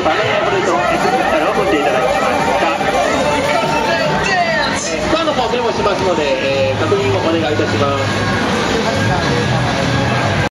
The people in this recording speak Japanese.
でバナナブルトンエスニックを飲んでいただきましたツアーの方メもしますので、えー、確認をお願いいたします。